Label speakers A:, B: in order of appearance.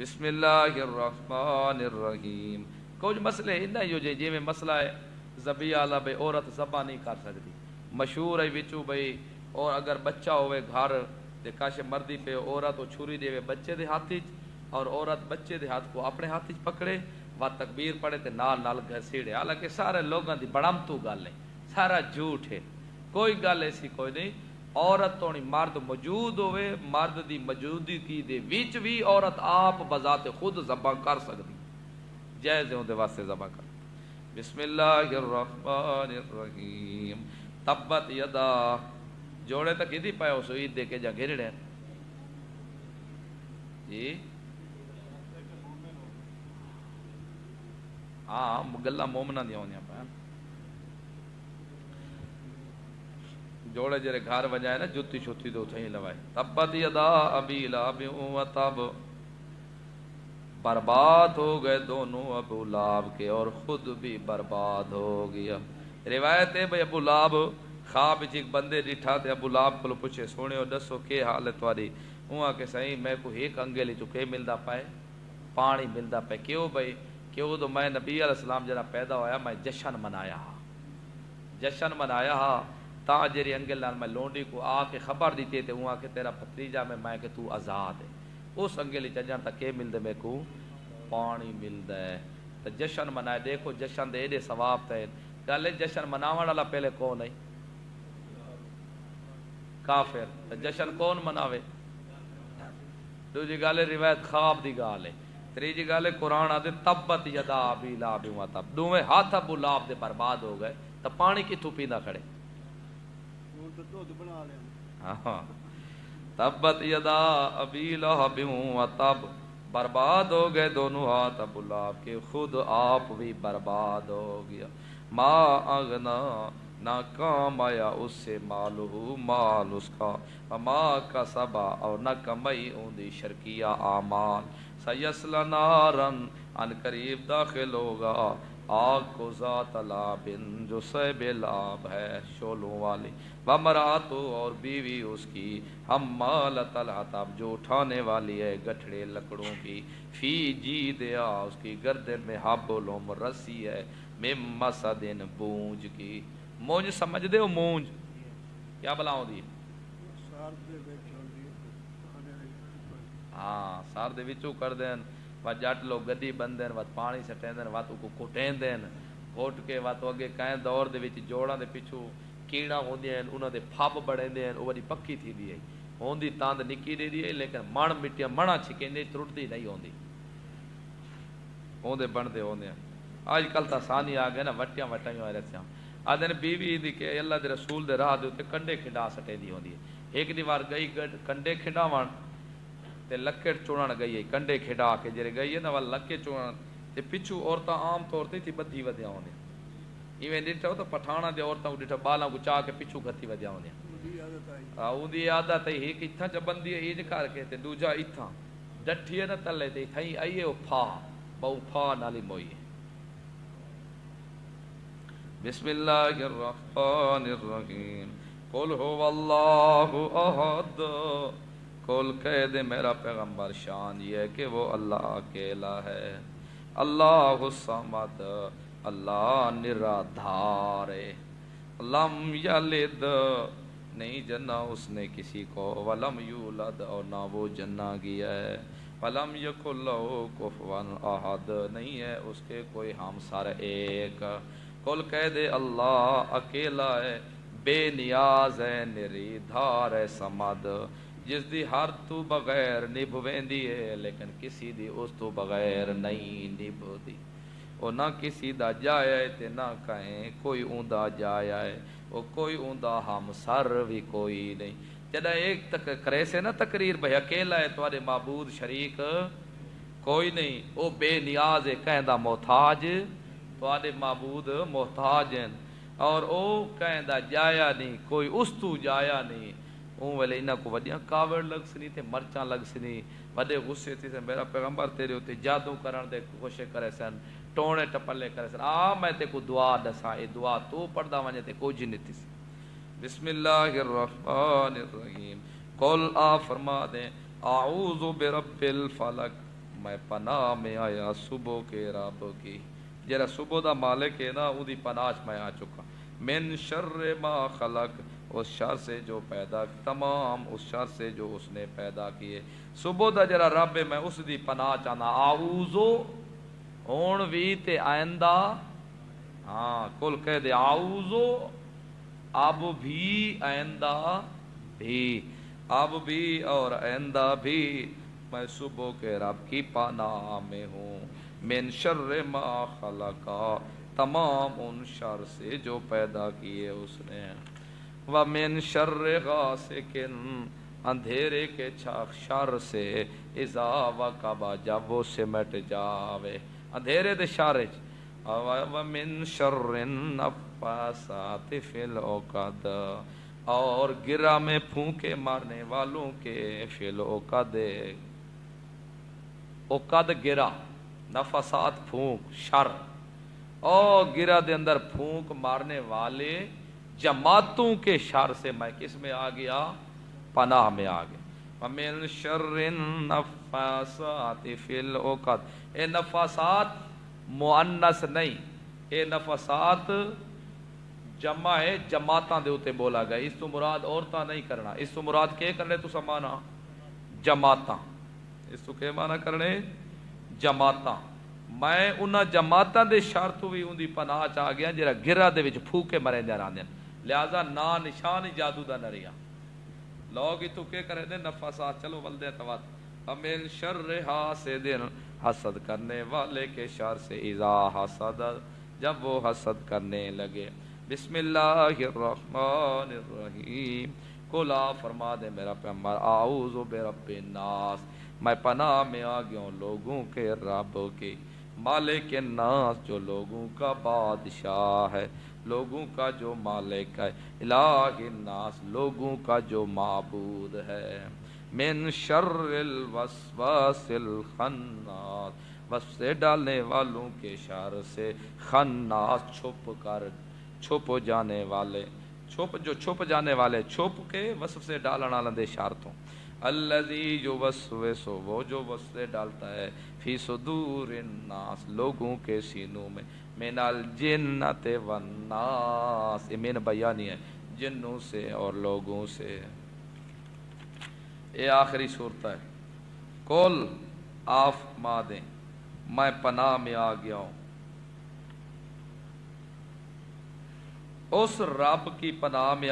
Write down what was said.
A: بسم اللہ الرحمن الرحیم۔ کچھ مسئلے انہیں جو جی جی میں مسئلہ ہے زبی آلہ بھئی عورت زبا نہیں کر سکتی۔ مشہور ہے وچو بھئی، اور اگر بچہ ہوئے گھر تے کاش مردی پہ عورت وہ چھری دے بچے دے ہاتھ اور عورت بچے دے ہاتھ کو اپنے ہاتھ پکڑے و تکبیر پڑھے تے نال نال گھسیڑے حالانکہ سارے لوگوں دی بڑم تو گل ہے، سارا جھوٹ ہے۔ کوئی گل ایسی کوئی نہیں عورت تو مرد موجود ہوئے، مرد دی موجودگی کی دے وچ بھی عورت آپ بذات خود ذبح کر سکتی۔ جائز ہوں دے واسطے ذبح کر۔ بسم اللہ الرحمن الرحیم۔ تبت یدا۔ جوڑے تک ادھی پائے ہو سو عید دے کے جا گھر گھرڑے جی۔ ہاں گلا مومنا دیا ہونیا پایا جوڑے جرے گھر وجائے نا جتی شتی تو تھیں لوائے تبت یدا ابی لاب و تب برباد ہو گئے دونوں ابو لاب کے اور خود بھی برباد ہو گیا روایت ہے بھئی ابو لاب خواب ایک بندے ڈٹھا تے ابو لاب کو پوچھے سونے اور دسو کے حالت واری ہوا کہ صحیح میں کو ایک انگلی تو کے ملدا پائے پانی ملدا پائے کیوں بھئی کیوں تو میں نبی علیہ السلام جنا پیدا ہویا میں جشن منایا ہاں جشن منایا ہاں تا جری انگل نال میں لونڈی کو آ کے خبر دیتے تے ہوا کہ تیرا بھتیجا میں میں کہ تو آزاد ہے۔ اس انگلی چجن تک کے ملدے میں کو پانی ملدا ہے تے جشن منائے، دیکھو جشن دے دے ثواب تے۔ گل جشن مناون والا پہلے کون ہے؟ کافر۔ تے جشن کون مناوے؟ دوجی گل روایت خواب دی گل ہے۔ تریجی گل ہے قرآن آدھے تبت یدا ابی لاب و تب۔ دوویں ہاتھ ابو لاب دے برباد ہو گئے۔ تو پانی کتھوں پیندا کھڑے؟ تبت یدا ابی لہب و تب برباد ہو گئے دونوں ہاتھ ابو لاب کے خود آپ بھی برباد ہو گیا ما اغنا نہ کام آیا اس سے مال ہو مال اس کا ما کا سبا اور نہ کمئی اوندی شرکیہ آمال سیسل نارن ان قریب داخل ہوگا آگ کو ذات لابن جو سیب لاب ہے شولوں والی۔ ومراتو اور بیوی اس کی۔ ہم مالت الحطب جو اٹھانے والی ہے گٹھڑے لکڑوں کی۔ فی جی دیا اس کی گردن میں حبلوم رسی ہے۔ مم مسدن بونج کی۔ مونج سمجھ دے ہو مونج؟ کیا بلاؤں دی۔ ہاں سار دے وچوں کر دین۔ و جٹ لوگ گدی بندین و پانی سٹین دین و کو کوٹین دین کوٹ کے و تو اگے کہیں دور دے وچ جوڑاں دے پیچھو کیڑا ہوندے ہیں انہاں دے پھب بڑھیندے ہیں او وڈی پکی تھی دی ہے ہوندی تاند نکی دے دی ہے لیکن مڑ مٹیاں مڑا چھکیندے ٹرٹدی نہیں ہوندی ہوندے بندے ہوندے ہیں آج کل تا سانی آ گئے نا وٹیاں وٹائیاں ہوئے رہتے ہیں آدھے بیوی دی کہ اللہ دے رسول دے راہ دے تے کنڈے کھنڈا سٹے دی ہوندی ہے ایک دیوار گئی کنڈے کھنڈاون تے لکڑ چوڑن گئی ہے، کنڈے کھڈا کے جڑے گئی ہے نا ول لکے چوڑن۔ تے پچھو عورتاں عام طور تے تھی بدھی ودیا ہوندی ایویں ڈٹھو تو پٹھانا دے عورتاں ڈٹھو بالاں کو چا کے پچھو گھتی ودیا ہوندی آ اودی عادت ہے، ایک اتھا چ بندی ہے، ایج کر کے تے دوجا اتھا ڈٹھی ہے نا تلے تے تھئی آئیے او پھا۔ بہو پھا نالی موئی بسم اللہ الرحمن الرحیم۔ قل هو اللہ احد۔ کل کہہ دے، میرا پیغمبر شان یہ کہ وہ اللہ اکیلا ہے۔ اللہ الصمد اللہ نرادھار۔ لم یلد، نہیں جنا اس نے کسی کو۔ ولم یولد اور نہ وہ جنا گیا ہے۔ ولم یکن لہو احد، نہیں ہے اس کے کوئی ہم سر ایک۔ کل کہہ دے، اللہ اکیلا ہے، بے نیاز ہے، نری دھار ہے، سمد۔ جس دی ہر تو بغیر نبھ ویندی ہے لیکن کسی دی اس تو بغیر نہیں نبھ دی او نہ کسی دا جایا ہے تے نہ کہیں کوئی اوندا جایا ہے او کوئی اوندا ہم سر بھی کوئی نہیں جدا ایک تک کرے سے نا تقریر بھئی اکیلا ہے تمہارے معبود شریک کوئی نہیں او بے نیاز ہے کہندا محتاج تمہارے معبود محتاج ہیں اور او کہندا جایا نہیں کوئی اس تو جایا نہیں اون ویلے انہاں کو وڈیاں کاوڑ لگ سنی تے مرچاں لگ سنی، وڈے غصے تھی سے میرا پیغمبر تیرے ہوتے جادو کرن دے کوشش کرے سن، ٹونے ٹپلے کرے سن۔ آ، میں تے کو دعا دسا اے دعا تو پڑھدا ونجے تے کوئی نہیں تھی۔ بسم اللہ الرحمن الرحیم۔ قل آ، فرما دیں، اعوذ برب الفلق۔ میں پناہ میں آیا صبح کے رب کی۔ جرا صبح دا مالک ہے نا، اودی پناہ میں آ چکا۔ من شر ما خلق۔ اس شر سے جو پیدا، تمام اس شر سے جو اس نے پیدا کیے۔ صبح دا جرا رب ہے، میں اس دی پناہ چاہنا۔ آؤزو ہون بھی تے آئندہ۔ ہاں کل کہہ دے آؤزو اب بھی آئندہ بھی۔ اب بھی اور آئندہ بھی۔ میں صبح کے رب کی پناہ میں ہوں۔ من شر ما خلقا۔ تمام ان شر سے جو پیدا کیے اس نے۔ ومن شر غاسقن اندھیرے کے چھاک شر سے، اذا وقبا جب وہ سمٹ جاوے۔ اندھیرے دے شر ومن شر النفاسات فی العقد۔ اور گرا میں پھونکے مارنے والوں کے فی العقد۔ عقد گرا نفسات پھونک، شر۔ او گرا دے اندر پھونک مارنے والے جماعتوں کے شر سے میں کس میں آ گیا پناہ میں آ گیا ومن شر النفاسات فی العقد اے نفاسات مؤنث نہیں اے نفسات جمع ہے جماعتاں دے اوتے بولا گیا اس تو مراد عورتاں نہیں کرنا اس تو مراد کے کرنے تو سمانا جماعتاں اس تو کے معنی کرنے جماعتاں میں انہاں جماعتاں دے شر تو بھی اندی پناہ چ آ گیا جڑا گرا دے وچ پھوکے مرے جا رہندے لہذا نا نشان جادو دا نہ ہاں۔ رہیا لوگ تو کے کرے دے نفسات چلو ولدے توات۔ امین شر حاسدن حسد کرنے والے کے شر سے اذا حسد، جب وہ حسد کرنے لگے۔ بسم اللہ الرحمن الرحیم۔ کلا فرما دے میرا پیغمبر، اعوذ برب الناس۔ میں پناہ میں آ گیا ہوں لوگوں کے رب کی۔ مالک الناس جو لوگوں کا بادشاہ ہے، لوگوں کا جو مالک ہے۔ الہ الناس، لوگوں کا جو معبود ہے۔ من شر الوسواس الخناس وسوسے ڈالنے والوں کے شر سے خناس، چھپ کر، چھپ جانے والے، چھپ جو چھپ جانے والے، چھپ کے وسوسے ڈالن والے دے شرطوں الذی جو وسوسو وہ جو وسوسے ڈالتا ہے، فی صدور الناس، لوگوں کے سینوں میں، من الجنت والناس۔ یہ من بیانی ہے، جنوں سے اور لوگوں سے۔ یہ آخری صورت ہے۔ کل آف مادیں میں پناہ میں آ گیا ہوں۔ اس رب کی پناہ میں